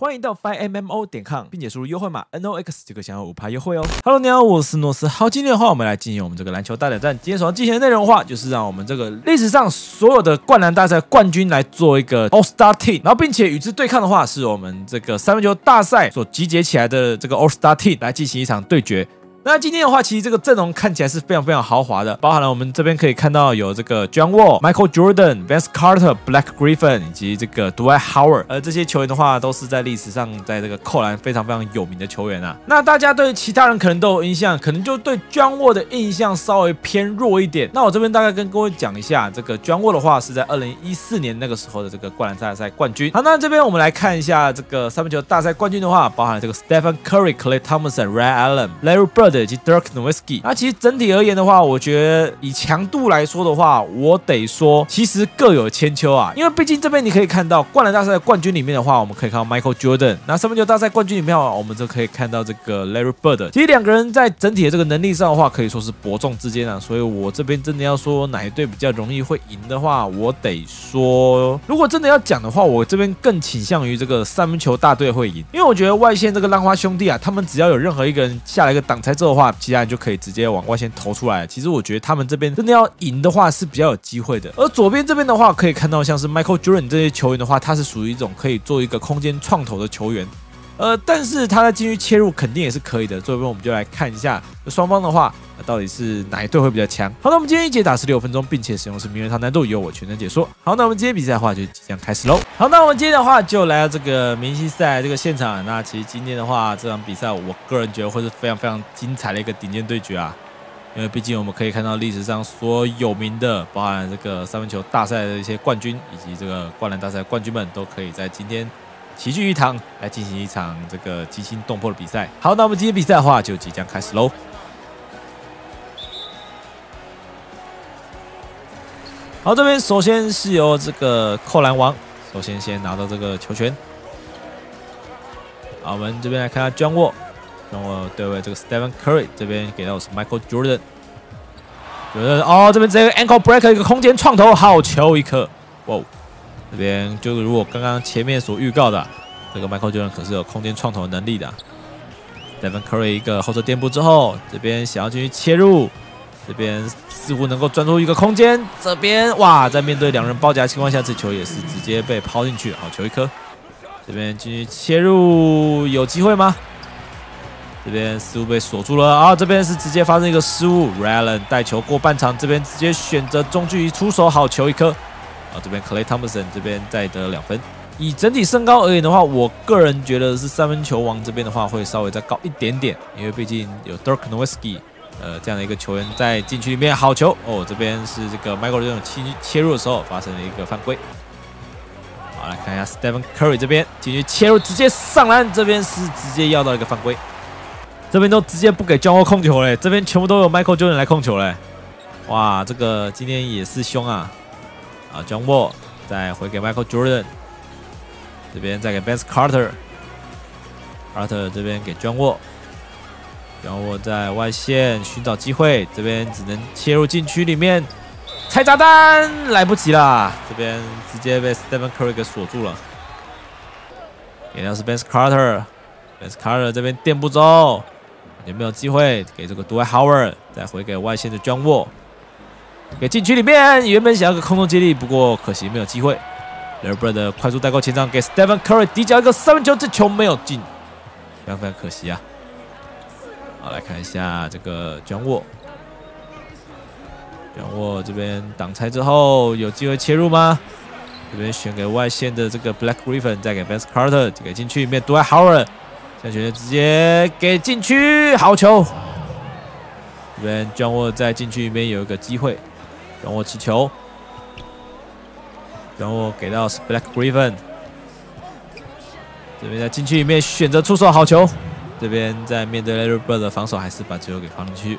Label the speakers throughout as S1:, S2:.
S1: 欢迎到 fiveMMO 点 com，并且输入优惠码 NOX 就可享有五趴优惠哦。Hello，你好，我是诺斯。好，今天的话，我们来进行我们这个篮球大挑战。今天所要进行的内容的话，就是让我们这个历史上所有的灌篮大赛冠军来做一个 All Star Team，然后并且与之对抗的话，是我们这个三分球大赛所集结起来的这个 All Star Team 来进行一场对决。那今天的话，其实这个阵容看起来是非常非常豪华的，包含了我们这边可以看到有这个 John Wall、Michael Jordan、Vince Carter、Black Griffin 以及这个 Dwight Howard，而这些球员的话，都是在历史上在这个扣篮非常非常有名的球员啊。那大家对其他人可能都有印象，可能就对 John Wall 的印象稍微偏弱一点。那我这边大概跟各位讲一下，这个 John Wall 的话是在二零一四年那个时候的这个灌篮大赛冠军。好，那这边我们来看一下这个三分球大赛冠军的话，包含了这个 Stephen Curry、Clay Thompson、Ray Allen、Larry Bird 以及 Dirk Nowitzki。那其实整体而言的话，我觉得以强度来说的话，我得说其实各有千秋啊。因为毕竟这边你可以看到灌篮大赛的冠军里面的话，我们可以看到 Michael Jordan。那三分球大赛冠军里面，我们就可以看到这个 Larry Bird。其实两个人在整体的这个能力上的话，可以说是伯仲之间啊。所以我这边真的要说哪一队比较容易会赢的话，我得说，如果真的要讲的话，我这边更倾向于这个三分球大队会赢。因为我觉得外线这个浪花兄弟啊，他们只要有任何一个人下来一个挡拆这的话，其他人就可以。可以直接往外线投出来。其实我觉得他们这边真的要赢的话是比较有机会的。而左边这边的话，可以看到像是 Michael Jordan 这些球员的话，他是属于一种可以做一个空间创投的球员。呃，但是他在进去切入肯定也是可以的。这边我们就来看一下双方的话，到底是哪一队会比较强。好，那我们今天一节打十六分钟，并且使用是名人堂难度，由我全程解说。好，那我们今天比赛的话就即将开始喽。好，那我们今天的话就来到这个明星赛这个现场。那其实今天的话，这场比赛我个人觉得会是非常非常精彩的一个顶尖对决啊。因为毕竟我们可以看到历史上所有名的，包含这个三分球大赛的一些冠军，以及这个灌篮大赛冠军们，都可以在今天齐聚一堂来进行一场这个惊心动魄的比赛。好，那我们今天比赛的话就即将开始喽。好，这边首先是由这个扣篮王首先先拿到这个球权。好，我们这边来看下 John Wall。让我对位这个 Stephen Curry 这边给到是 Michael Jordan，觉得哦这边这个 ankle break 一个空间创投好球一颗，哇！这边就是如果刚刚前面所预告的，这个 Michael Jordan 可是有空间创投能力的。Stephen Curry 一个后撤垫步之后，这边想要进去切入，这边似乎能够钻出一个空间，这边哇，在面对两人包夹情况下，这球也是直接被抛进去，好球一颗。这边进去切入有机会吗？这边似乎被锁住了啊！这边是直接发生一个失误，Rallen 带球过半场，这边直接选择中距离出手，好球一颗啊！这边 Clay Thompson 这边再得两分。以整体身高而言的话，我个人觉得是三分球王这边的话会稍微再高一点点，因为毕竟有 Dirk Nowitzki 呃这样的一个球员在禁区里面，好球哦！这边是这个 Michael 这种切切入的时候发生了一个犯规。好，来看一下 Stephen Curry 这边进去切入直接上篮，这边是直接要到一个犯规。这边都直接不给 John 控球嘞，这边全部都有 Michael Jordan 来控球嘞。哇，这个今天也是凶啊！啊，John Wall 再回给 Michael Jordan，这边再给 Ben Carter，Carter 这边给 John 然后我在外线寻找机会，这边只能切入禁区里面拆炸弹，来不及啦！这边直接被 Stephen Curry 给锁住了。给的是 Ben Carter，Ben Carter 这边垫步走。有没有机会给这个 d w i Howard，再回给外线的 John Wall？给禁区里面，原本想要个空中接力，不过可惜没有机会。LeBron 的快速带过前场给 Stephen Curry 底角一个三分球，这球没有进，非常非常可惜啊！好，来看一下这个姜沃。姜沃这边挡拆之后有机会切入吗？这边选给外线的这个 Black Griffin，再给 Vance Carter 给进去，面对 Howard，现在选择直接给禁区，好球。这边姜沃在禁区里面有一个机会，姜沃持球，姜沃给到 Black Griffin，这边在禁区里面选择出手，好球。这边在面对 Larry Bird 的防守，还是把球给放进去。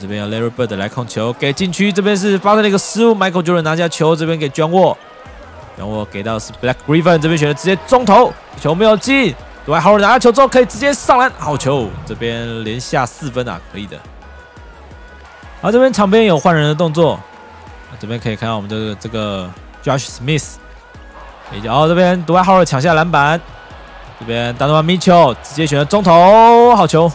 S1: 这边要 Larry Bird 来控球，给禁区，这边是发生了一个失误，Michael Jordan 拿下球，这边给 John Wall。然后给到是 Black Griffin 这边选择直接中投，球没有进。对外好拿下球之后可以直接上篮，好球！这边连下四分啊，可以的。好，这边场边有换人的动作，这边可以看到我们的这个 Josh Smith，然后这边独爱浩尔抢下篮板，这边达诺万米丘直接选择中投，好球。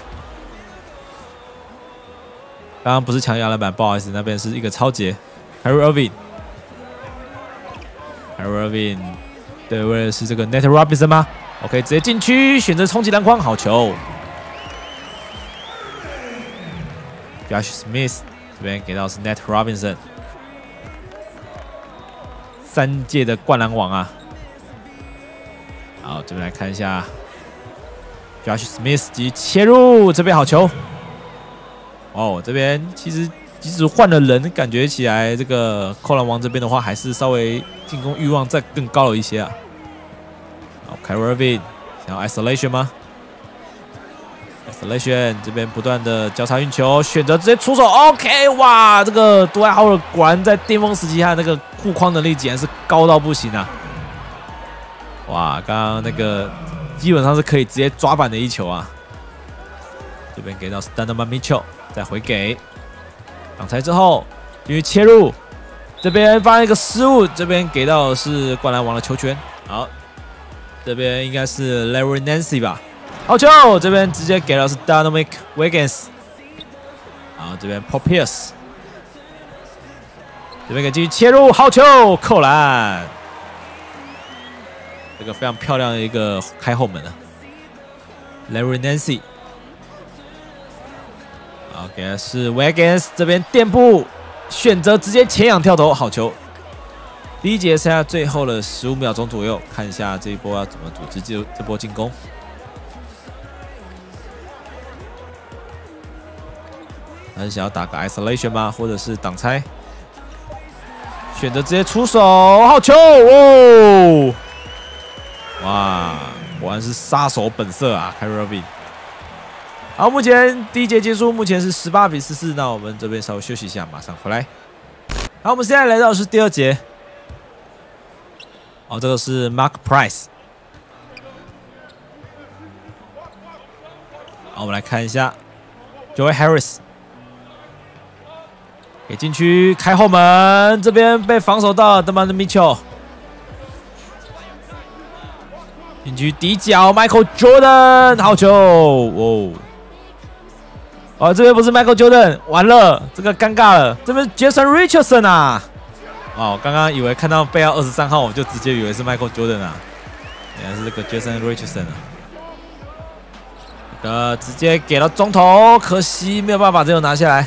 S1: 刚刚不是抢下篮板，不好意思，那边是一个超节，Harry Irving，Harry Irving，对，为的是这个 Net Robinson 吗？OK，直接禁区选择冲击篮筐，好球。Josh Smith 这边给到是 Net Robinson，三届的灌篮王啊。好，这边来看一下，Josh Smith 及切入，这边好球。哦，这边其实即使换了人，感觉起来这个扣篮王这边的话，还是稍微进攻欲望再更高了一些啊。好 c a r r v i n 想要 Isolation 吗？Isolation 这边不断的交叉运球，选择直接出手。OK，哇，这个杜爱豪尔果然在巅峰时期，他那个护框能力简直是高到不行啊！哇，刚刚那个基本上是可以直接抓板的一球啊！这边给到 Stanman Mitchell。再回给挡拆之后，继续切入，这边发生一个失误，这边给到是灌篮王的球权。好，这边应该是 Larry Nancy 吧？好球，这边直接给到是 Dynamic Wiggins。然后，这边 Paul Pierce，这边给继续切入，好球，扣篮。这个非常漂亮的一个开后门啊，Larry Nancy。好，给的是 Wiggins 这边垫步，选择直接前仰跳投，好球。第一节剩下最后的十五秒钟左右，看一下这一波要怎么组织这这波进攻。还是想要打个 Isolation 吗？或者是挡拆？选择直接出手，好球哦！哇，果然是杀手本色啊 c a r r y 好，目前第一节结束，目前是十八比十四。那我们这边稍微休息一下，马上回来。好，我们现在来到的是第二节。哦，这个是 Mark Price。好，我们来看一下 Joy Harris 给禁区开后门，这边被防守到德曼的 Mitchell。禁区底角 Michael Jordan 好球哦！哦，这边不是 Michael Jordan，完了，这个尴尬了。这边 Jason Richardson 啊，哦，刚刚以为看到背号二十三号，我就直接以为是 Michael Jordan 啊，原来是这个 Jason Richardson 啊。呃，直接给了中投，可惜没有办法把这个拿下来。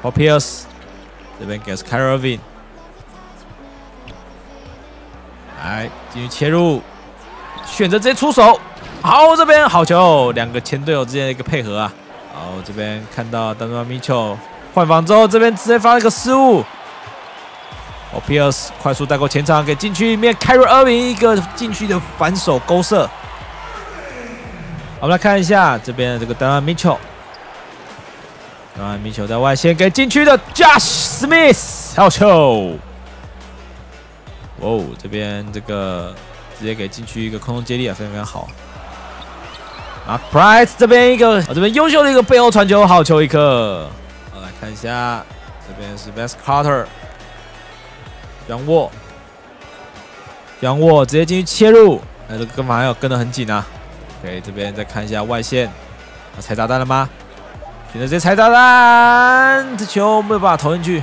S1: Paul Pierce 这边给是 c a r o 来继续切入，选择直接出手。好，这边好球，两个前队友之间的一个配合啊。好，这边看到丹尼尔米丘换防之后，这边直接发了一个失误。哦，Pierce 快速带过前场，给禁区里面开入二名一个禁区的反手勾射。我们来看一下这边的这个丹尼尔米丘，丹尼尔米丘在外线给禁区的 Josh Smith 好球。哦，这边这个直接给禁区一个空中接力啊，非常非常好。啊，Price 这边一个，这边优秀的一个背后传球，好球一颗。好，来看一下，这边是 Best Carter，杨沃，杨沃直接进去切入，哎，这个跟防要跟得很紧啊。OK，这边再看一下外线，啊踩炸弹了吗？选择直接踩炸弹，这球没有办法投进去。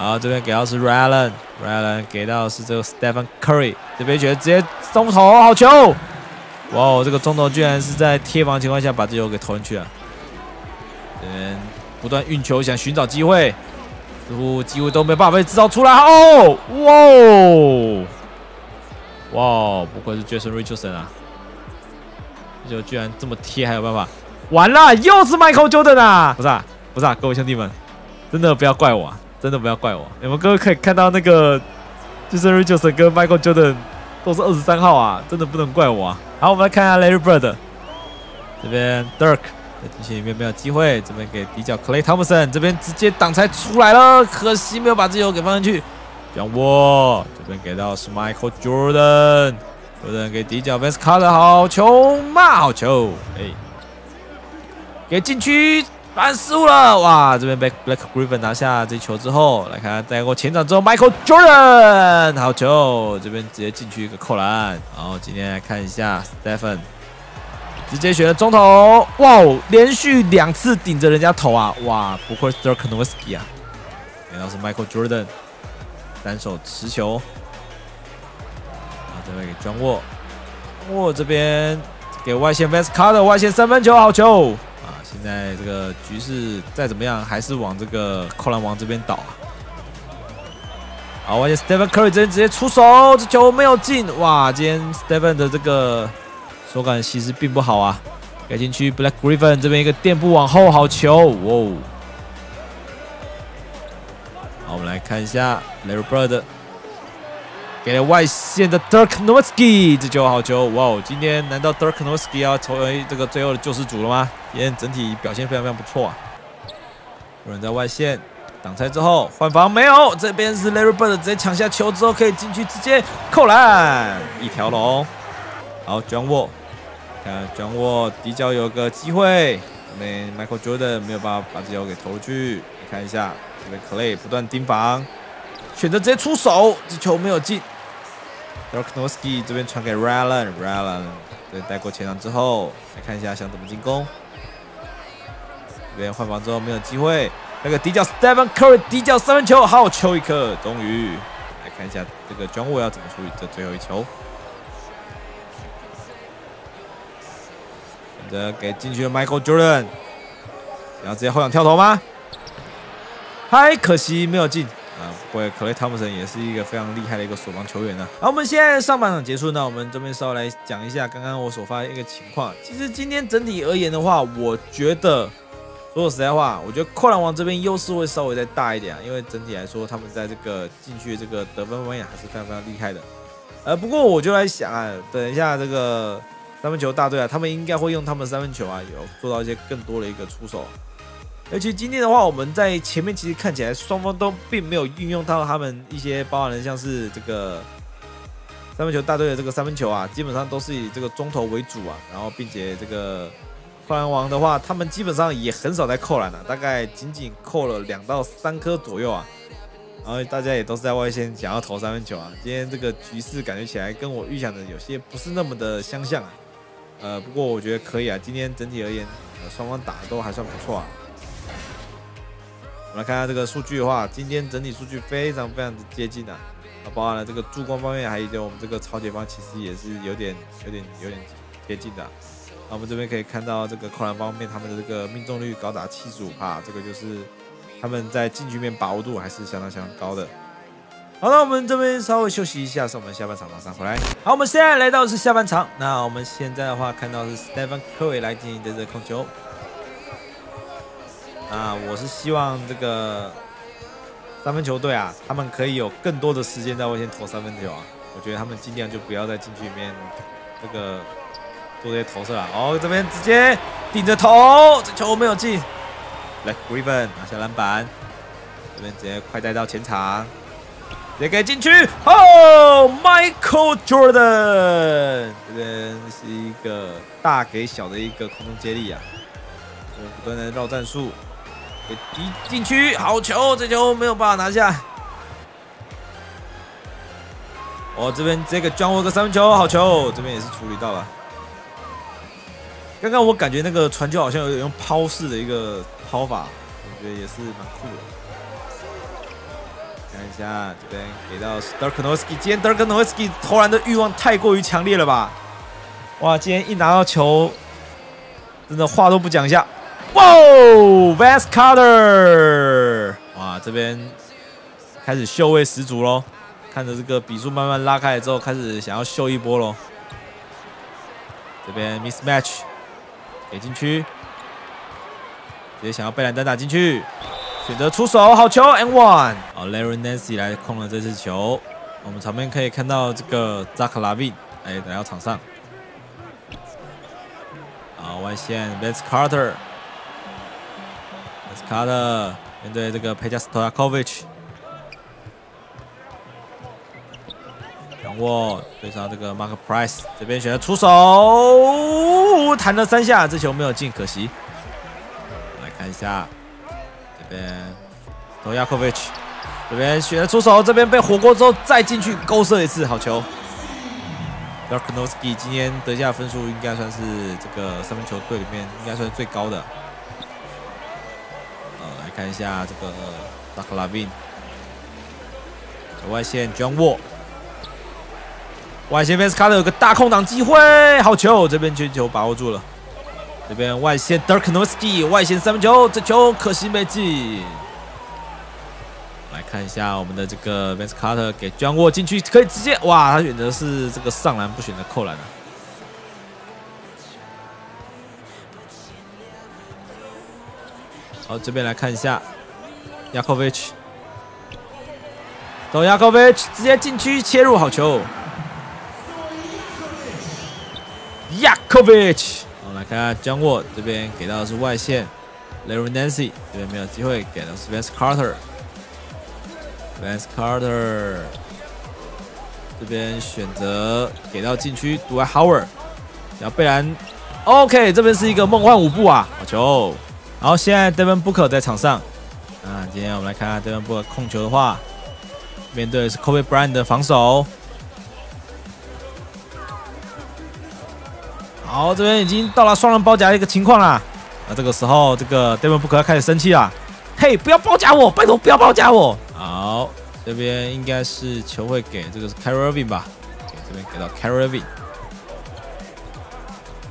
S1: 好，这边给到是 Ryan，Ryan 给到是这个 Stephen Curry，这边觉得直接中投，好球。哇哦，这个中投居然是在贴防情况下把这球给投进去了。嗯，不断运球想寻找机会，似乎机会都没办法被制造出来。哦，哇哦，哇，不愧是 Jason Richardson 啊！这球居然这么贴，还有办法？完了，又是 Michael Jordan 啊！不是啊，不是啊，各位兄弟们，真的不要怪我，啊，真的不要怪我。你们各位可以看到那个 Jason Richardson 跟 Michael Jordan。都是二十三号啊，真的不能怪我啊。好，我们来看一下 Larry Bird，这边 Dirk 在禁区里面没有机会，这边给底角 Clay Thompson，这边直接挡拆出来了，可惜没有把这球给放进去。杨沃这边给到是 Michael Jordan，Jordan 给底角 Vince Carter 好球，骂好球，哎，给禁区板失误了，哇！这边被 Black Griffin 拿下这球之后，来看带过前场之后，Michael Jordan 好球，这边直接进去一个扣篮。然后今天来看一下 Stephen，直接选了中投，哇哦，连续两次顶着人家头啊，哇！不愧是 Dirk Nowitzki 啊，原来是 Michael Jordan 单手持球，然后这边给庄沃，沃这边给外线 Vance Carter 外线三分球，好球。现在这个局势再怎么样，还是往这个扣篮王这边倒啊！好，外线 Stephen Curry 这边直接出手，这球没有进。哇，今天 Stephen 的这个手感其实并不好啊。改进区 Black Griffin 这边一个垫步往后，好球！哇！好，我们来看一下 Larry Bird。给了外线的 Dirk Nowitzki，这球好球！哇哦，今天难道 Dirk Nowitzki 要成为这个最后的救世主了吗？今天整体表现非常非常不错啊！有人在外线挡拆之后换防没有，这边是 Larry Bird 直接抢下球之后可以进去直接扣篮，一条龙。好，John Wall，看 John Wall 底角有个机会，这边 Michael Jordan 没有办法把这球给投出去。看一下这边 Clay 不断盯防，选择直接出手，这球没有进。Dirk Nowitzki 这边传给 Rallen，Rallen 对带过前场之后，来看一下想怎么进攻。这边换防之后没有机会，那个底角 Stephen Curry 底角三分球，好球一颗，终于来看一下这个 John Wall 要怎么处理这最后一球。选择给进去的 Michael Jordan，然后直接后仰跳投吗？嗨，可惜没有进。啊，不过克雷汤普森也是一个非常厉害的一个守防球员呢。好，我们现在上半场结束，那我们这边稍微来讲一下刚刚我所发的一个情况。其实今天整体而言的话，我觉得说实在话，我觉得扣篮王这边优势会稍微再大一点啊，因为整体来说他们在这个禁区这个得分方面还是非常非常厉害的。呃，不过我就来想啊，等一下这个三分球大队啊，他们应该会用他们三分球啊，有做到一些更多的一个出手。而且今天的话，我们在前面其实看起来双方都并没有运用到他们一些包含的像是这个三分球大队的这个三分球啊，基本上都是以这个中投为主啊。然后，并且这个扣篮王的话，他们基本上也很少在扣篮了，大概仅仅扣了两到三颗左右啊。然后大家也都是在外线想要投三分球啊。今天这个局势感觉起来跟我预想的有些不是那么的相像啊。呃，不过我觉得可以啊。今天整体而言，呃，双方打的都还算不错啊。我们来看下这个数据的话，今天整体数据非常非常的接近啊，啊，包含了这个助攻方面，还有我们这个超解方其实也是有点、有点、有点接近的。那我们这边可以看到这个扣篮方面，他们的这个命中率高达七十五帕，这个就是他们在禁区面把握度还是相当相当高的。好了，我们这边稍微休息一下，是我们下半场马上回来。好，我们现在来到是下半场，那我们现在的话看到是 Stephen Curry 来进行的这个控球。啊，我是希望这个三分球队啊，他们可以有更多的时间在外线投三分球啊。我觉得他们尽量就不要在禁区里面这个做这些投射了。哦，这边直接顶着投，这球没有进。来，Griffin 拿下篮板，这边直接快带到前场，直接给进去。哦，Michael Jordan，这边是一个大给小的一个空中接力啊，不断的绕战术。一禁区，好球！这球没有办法拿下。哦，这边这个将我个三分球，好球！这边也是处理到了。刚刚我感觉那个传球好像有点用抛式的一个抛法，我觉得也是蛮酷的。看一下这边给到 Darkonowski，今天 Darkonowski 投篮的欲望太过于强烈了吧？哇，今天一拿到球，真的话都不讲一下。哇，Vance Carter，哇，这边开始秀位十足喽！看着这个比数慢慢拉开之后，开始想要秀一波喽。这边 mismatch 给禁区，直接想要被篮单打进去，选择出手，好球，and one。好，Larry Nance 来控了这次球。我们场面可以看到这个 Zach Lavin 哎来到场上。好，外线 Vance Carter。卡特面对这个佩加斯托亚科维奇，掌握对上这个 Mark Price，这边选择出手，弹了三下，这球没有进，可惜。来看一下这边 d o y a k o v i c 这边选择出手，这边被火锅之后再进去勾射一次，好球。d a r k noski 今天得下分数应该算是这个三分球队里面应该算是最高的。看一下这个 d a k l a v i n 外线 John w a 外线 Vince Carter 有个大空档机会，好球，这边全球把握住了。这边外线 d a r k n o w s k i 外线三分球，这球可惜没进。来看一下我们的这个 Vince Carter 给 John w a 进去，可以直接哇，他选择是这个上篮，不选择扣篮啊。好，这边来看一下 Yakovich，走 Yakovich 直接禁区切入，好球。Yakovich，我们来看下 John Wall 这边给到的是外线，Larry Nancy 这边没有机会，给到是 Vince Carter。Vance Carter 这边选择给到禁区，Dwight Howard，然后贝兰，OK，这边是一个梦幻舞步啊，好球！然后现在 Devin Booker 在场上，啊，今天我们来看看 Devin Booker 控球的话，面对的是 Kobe Bryant 的防守。好，这边已经到了双人包夹的一个情况啦，那这个时候这个 Devin Booker 要开始生气了，嘿，不要包夹我，拜托不要包夹我。好，这边应该是球会给这个是 c a r r i n 吧？给这边给到 c a r r i n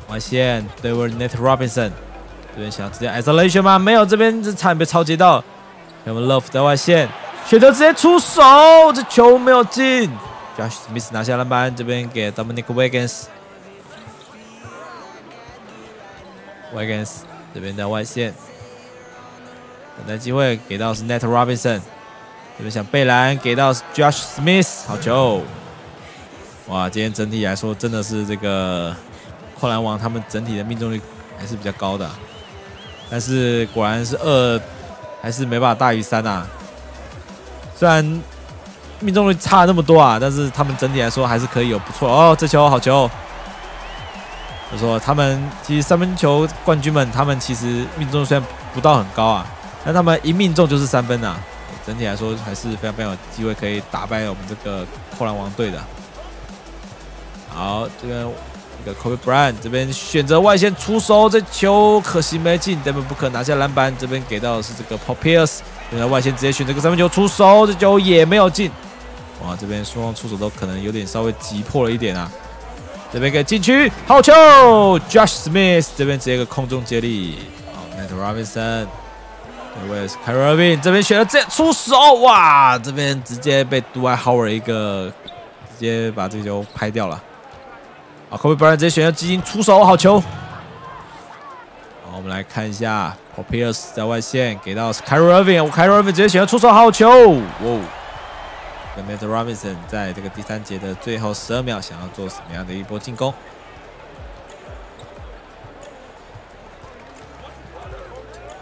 S1: 外线对 w Net Robinson，这边想要直接 Isolation 吗？没有，这边这差点被超级到。我们 Love 在外线选择直接出手，这球没有进。Josh Smith 拿下篮板，这边给 Dominic Wiggins。Wiggins 这边在外线等待机会，给到是 Net Robinson。这边想贝兰给到 Josh Smith 好球！哇，今天整体来说真的是这个扣篮王他们整体的命中率还是比较高的，但是果然是二还是没办法大于三啊。虽然命中率差那么多啊，但是他们整体来说还是可以有不错哦。这球好球！我说他们其实三分球冠军们，他们其实命中虽然不到很高啊，但他们一命中就是三分啊。整体来说还是非常非常有机会可以打败我们这个扣篮王队的。好，这边个 Kobe Bryant 这边选择外线出手，这球可惜没进，根本不可拿下篮板。这边给到的是这个 Paul Pierce，现在外线直接选择个三分球出手，这球也没有进。哇，这边双方出手都可能有点稍微急迫了一点啊。这边给禁区，好球！Josh Smith 这边直接一个空中接力，好，Nate Robinson。这位是 k a r i n 这边选择直接出手，哇！这边直接被 d w i g h Howard 一个直接把这球拍掉了。啊，Kobe Bryant 直接选择基金出手，好球。好，我们来看一下 Paul Pierce 在外线给到 k a r i n k a r i n 直接选择出手，好球。哇！跟 Matt Robinson 在这个第三节的最后十二秒，想要做什么样的一波进攻？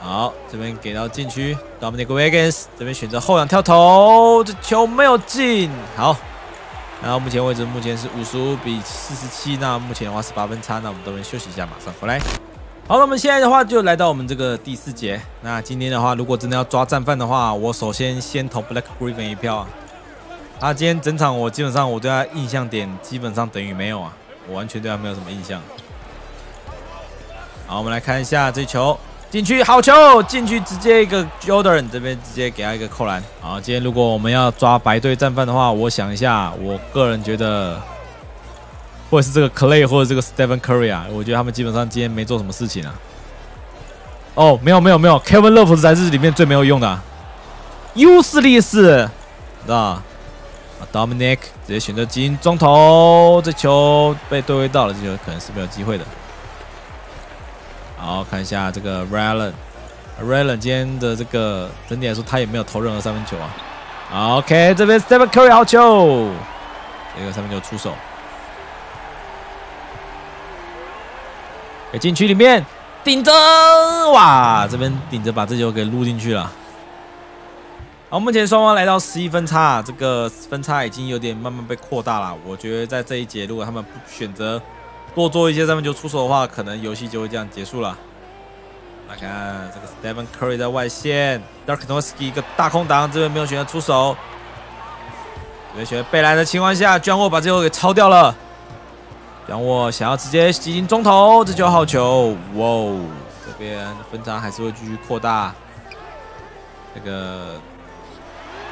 S1: 好，这边给到禁区，Dominic Wiggins 这边选择后仰跳投，这球没有进。好，然后目前为止目前是五十五比四十七，那目前的话是八分差，那我们这边休息一下，马上回来。好，那我们现在的话就来到我们这个第四节。那今天的话，如果真的要抓战犯的话，我首先先投 Black Griffin 一票啊。他今天整场我基本上我对他印象点基本上等于没有啊，我完全对他没有什么印象。好，我们来看一下这球。进去好球，进去直接一个 Jordan 这边直接给他一个扣篮。好，今天如果我们要抓白队战犯的话，我想一下，我个人觉得，或者是这个 Clay 或者这个 Stephen Curry 啊，我觉得他们基本上今天没做什么事情啊。哦，没有没有没有，Kevin Love 才是里面最没有用的。优势劣势，知道啊，Dominic 直接选择金中投，这球被对位到了，这球可能是没有机会的。好，看一下这个 Raylan，Raylan 今天的这个整体来说，他也没有投任何三分球啊。OK，这边 Stephen Curry 好球，这个三分球出手，给禁区里面顶着，哇，这边顶着把这球给撸进去了。好，目前双方来到十一分差，这个分差已经有点慢慢被扩大了。我觉得在这一节，如果他们不选择。多做一些三分球出手的话，可能游戏就会这样结束了。来看这个 Stephen Curry 在外线，Dirk Nowitzki 一个大空档，这边没有选择出手，这边选择贝莱的情况下，居然我把这球给抄掉了。让我想要直接挤进中投，这球好球！哇哦，这边分差还是会继续扩大。这个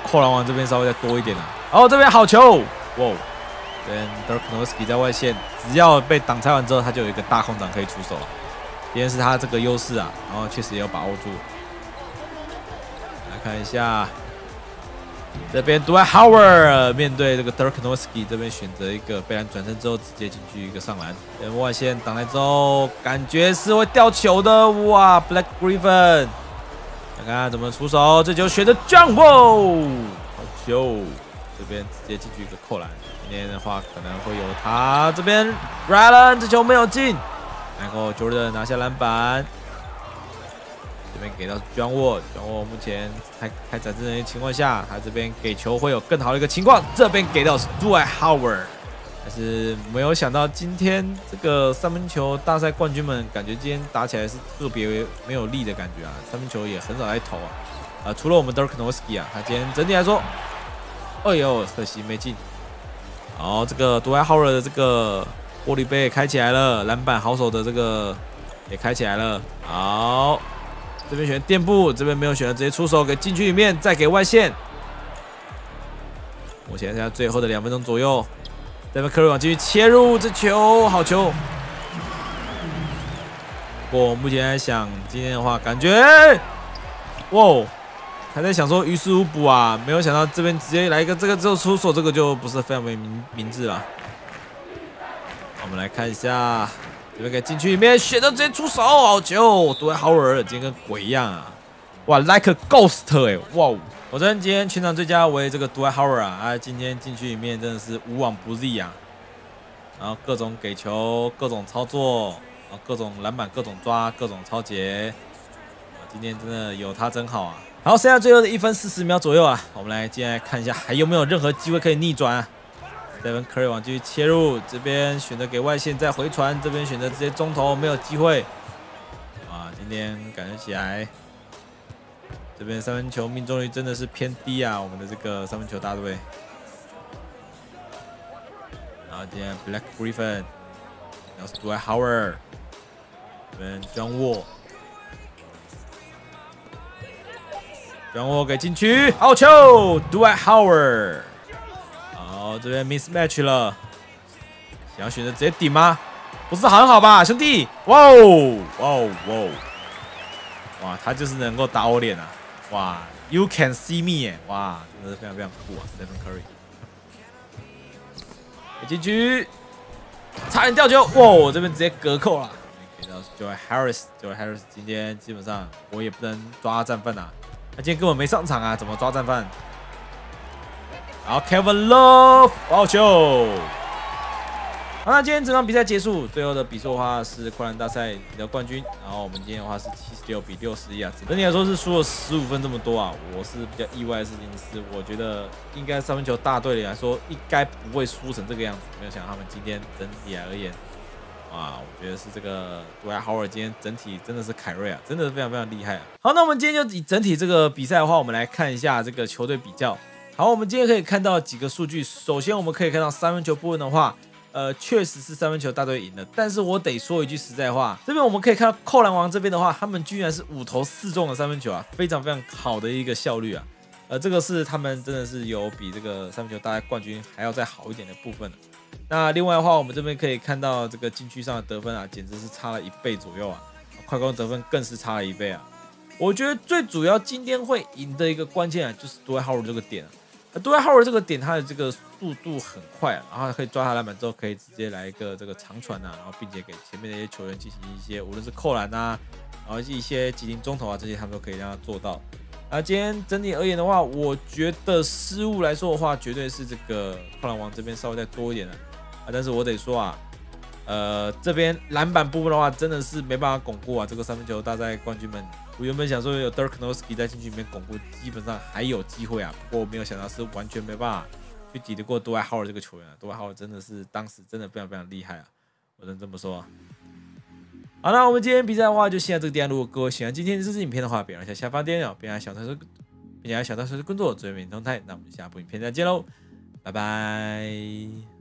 S1: 扣篮王这边稍微再多一点了。哦，这边好球！哇，哦这边 Dirk Nowsky 在外线，只要被挡拆完之后，他就有一个大空档可以出手了。今天是他这个优势啊，然后确实也有把握住。来看一下，这边 Dwight Howard 面对这个 d e r k n o w s k i 这边选择一个被篮转身之后直接进去一个上篮，外线挡来之后，感觉是会掉球的。哇，Black Griffin，看看怎么出手，这球选择 Jump，好球！这边直接进去一个扣篮。今天的话可能会有他这边，Rylan 这球没有进。然后 Jordan 拿下篮板，这边给到 John Wall，John Wall 目前开开展这的情况下，他这边给球会有更好的一个情况。这边给到 Dwight Howard，但是没有想到今天这个三分球大赛冠军们，感觉今天打起来是特别没有力的感觉啊，三分球也很少来投啊，啊，除了我们 Dirk n o w s k i 啊，他今天整体来说，哎呦，可惜没进。好，这个 Dwight Howard 的这个。玻璃杯也开起来了，篮板好手的这个也开起来了。好，这边选垫步，这边没有选择直接出手给禁区里面，再给外线。目前现在最后的两分钟左右，这边科瑞网继续切入，这球好球。不过目前想今天的话，感觉哇，还在想说于事无补啊，没有想到这边直接来一个这个之后出手，这个就不是非常明明智了。我们来看一下，这边给禁区里面选择直接出手，好球！杜威豪尔今天跟鬼一样啊！哇，like a ghost 哎！哇哦，我这边今天全场最佳为这个杜威豪尔啊！啊，今天禁区里面真的是无往不利啊！然后各种给球，各种操作，啊，各种篮板，各种抓，各种超节，今天真的有他真好啊！好，剩下最后的一分四十秒左右啊，我们来接下来看一下还有没有任何机会可以逆转。这边 Curry 往继续切入，这边选择给外线再回传，这边选择直接中投，没有机会。啊，今天感觉起来，这边三分球命中率真的是偏低啊，我们的这个三分球大队。然后今天 Black Griffin，然后 Dwight Howard，这边 John Wall，John Wall 给禁区，好球，Dwight Howard。好，这边 mismatch 了，想要选择直接顶吗？不是很好吧，兄弟！哇哦，哇哦，哇哦，哇，他就是能够打我脸啊！哇，You can see me 哎！哇，真的是非常非常酷啊，Stephen Curry。进去，差点掉球！哇，我这边直接隔扣了，给到 Joy Harris，Joy Harris 今天基本上我也不能抓战犯啊，他今天根本没上场啊，怎么抓战犯？好，Kevin Love 报球！好，那今天整场比赛结束，最后的比数的话是快篮大赛的冠军。然后我们今天的话是七十六比六十一啊，整体来说是输了十五分这么多啊，我是比较意外的事情是，我觉得应该三分球大队里来说应该不会输成这个样子，没有想到他们今天整体而言，啊，我觉得是这个杜亚豪尔今天整体真的是凯瑞啊，真的是非常非常厉害啊。好，那我们今天就以整体这个比赛的话，我们来看一下这个球队比较。好，我们今天可以看到几个数据。首先，我们可以看到三分球部分的话，呃，确实是三分球大队赢了。但是我得说一句实在话，这边我们可以看到扣篮王这边的话，他们居然是五投四中的三分球啊，非常非常好的一个效率啊。呃，这个是他们真的是有比这个三分球大赛冠军还要再好一点的部分那另外的话，我们这边可以看到这个禁区上的得分啊，简直是差了一倍左右啊，快攻得分更是差了一倍啊。我觉得最主要今天会赢的一个关键啊，就是多埃豪尔这个点。杜威豪尔这个点，他的这个速度很快，然后可以抓他篮板之后，可以直接来一个这个长传啊，然后并且给前面的一些球员进行一些无论是扣篮啊，然后一些急停中投啊，这些他们都可以让他做到。啊，今天整体而言的话，我觉得失误来说的话，绝对是这个扣篮王这边稍微再多一点的啊，啊但是我得说啊，呃，这边篮板部分的话，真的是没办法巩固啊，这个三分球大赛冠军们。我原本想说有 Dirk n o w s k i 在禁区里面巩固，基本上还有机会啊。不过我没有想到是完全没办法去抵得过杜埃豪尔这个球员啊。杜埃豪尔真的是当时真的非常非常厉害啊，我能这么说。好那我们今天比赛的话就先到这个地方。如果各位喜欢今天这支影片的话，别忘在下方点赞，别忘小特说，并且小特说的工作，最美动态。那我们下部影片再见喽，拜拜。